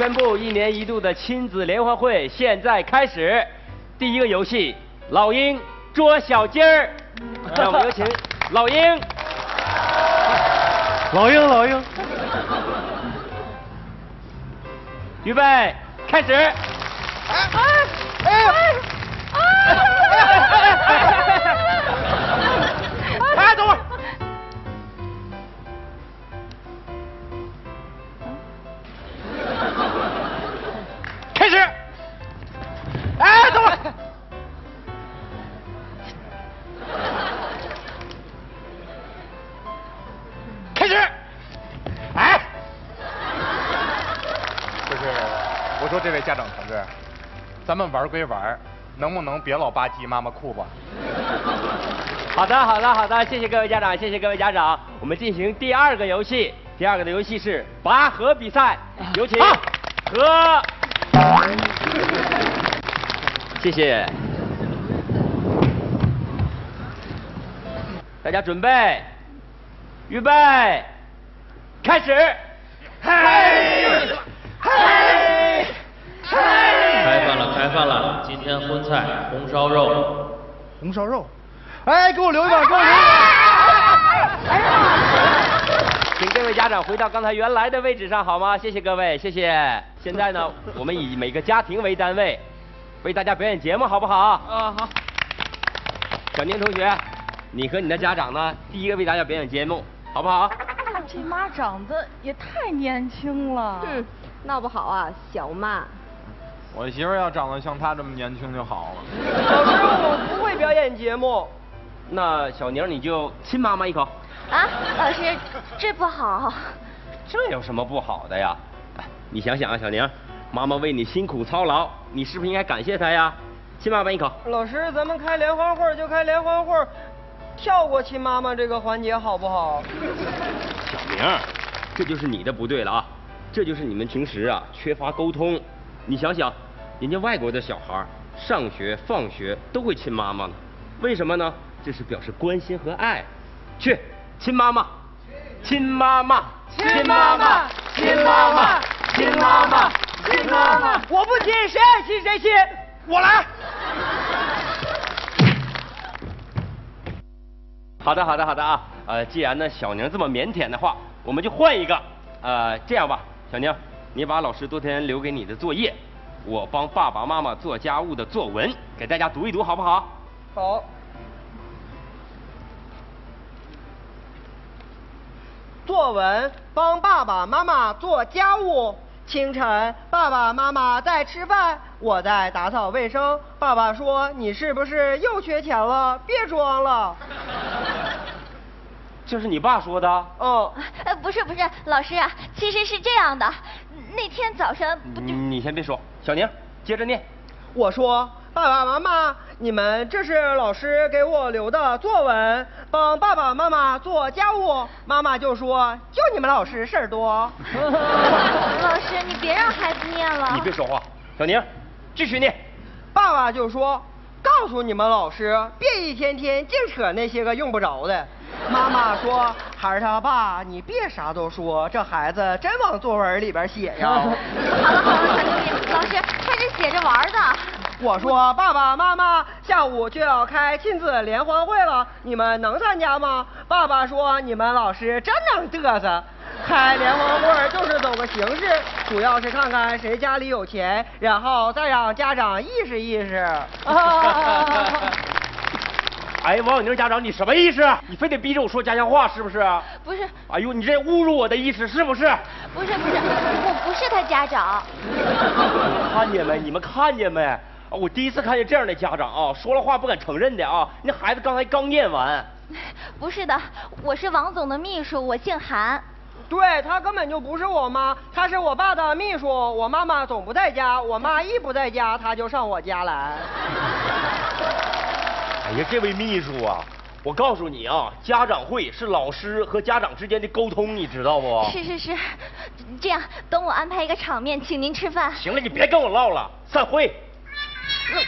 宣布一年一度的亲子联欢会现在开始。第一个游戏，老鹰捉小鸡儿。让我们有请老鹰。老鹰，老鹰。预备，开始。哎哎说这位家长同志，咱们玩归玩，能不能别老吧唧妈妈哭吧？好的，好的，好的，谢谢各位家长，谢谢各位家长。我们进行第二个游戏，第二个的游戏是拔河比赛，有请河。谢谢。大家准备，预备，开始。嘿，嘿，嘿。开饭了，开饭了！今天荤菜红烧肉。红烧肉。哎，给我留一碗，给我留一碗。请这位家长回到刚才原来的位置上好吗？谢谢各位，谢谢。现在呢，我们以每个家庭为单位，为大家表演节目，好不好？啊，好。小宁同学，你和你的家长呢，第一个为大家表演节目，好不好？这妈长得也太年轻了。嗯，闹不好啊，小妈。我媳妇要长得像她这么年轻就好了。老师，我不会表演节目。那小宁你就亲妈妈一口。啊，老师，这不好。这有什么不好的呀？你想想啊，小宁，妈妈为你辛苦操劳，你是不是应该感谢她呀？亲妈妈一口。老师，咱们开联欢会就开联欢会，跳过亲妈妈这个环节好不好？小宁，这就是你的不对了啊！这就是你们平时啊缺乏沟通。你想想，人家外国的小孩上学放学都会亲妈妈呢，为什么呢？这是表示关心和爱。去。亲妈妈，亲妈妈，亲妈妈，亲妈妈，亲妈妈，亲妈妈。我不亲，谁爱亲谁亲。我来。好的，好的，好的啊。呃，既然呢小宁这么腼腆的话，我们就换一个。呃，这样吧，小宁，你把老师昨天留给你的作业，我帮爸爸妈妈做家务的作文，给大家读一读，好不好？好。作文：帮爸爸妈妈做家务。清晨，爸爸妈妈在吃饭，我在打扫卫生。爸爸说：“你是不是又缺钱了？别装了。”这是你爸说的？哦。呃，不是不是，老师啊，其实是这样的。那天早上不就……你先别说，小宁接着念。我说。爸爸妈妈，你们这是老师给我留的作文，帮爸爸妈妈做家务。妈妈就说：“就你们老师事儿多。”老师，你别让孩子念了。你别说话，小宁，继续念。爸爸就说：“告诉你们老师，别一天天净扯那些个用不着的。”妈妈说：“孩儿他爸，你别啥都说，这孩子真往作文里边写呀。”好了好了，小宁，老师他是写着玩的。我说爸爸妈妈下午就要开亲子联欢会了，你们能参加吗？爸爸说你们老师真能嘚瑟，开联欢会就是走个形式，主要是看看谁家里有钱，然后再让家长意识意识。哎，王小宁家长，你什么意思？你非得逼着我说家乡话是不是？不是。哎呦，你这侮辱我的意思是不是？不是不是，我不是他家长。看见没？你们看见没？我第一次看见这样的家长啊，说了话不敢承认的啊！那孩子刚才刚念完。不是的，我是王总的秘书，我姓韩。对他根本就不是我妈，他是我爸的秘书。我妈妈总不在家，我妈一不在家，他就上我家来。哎呀，这位秘书啊，我告诉你啊，家长会是老师和家长之间的沟通，你知道不？是是是，这样，等我安排一个场面，请您吃饭。行了，你别跟我唠了，散会。嗯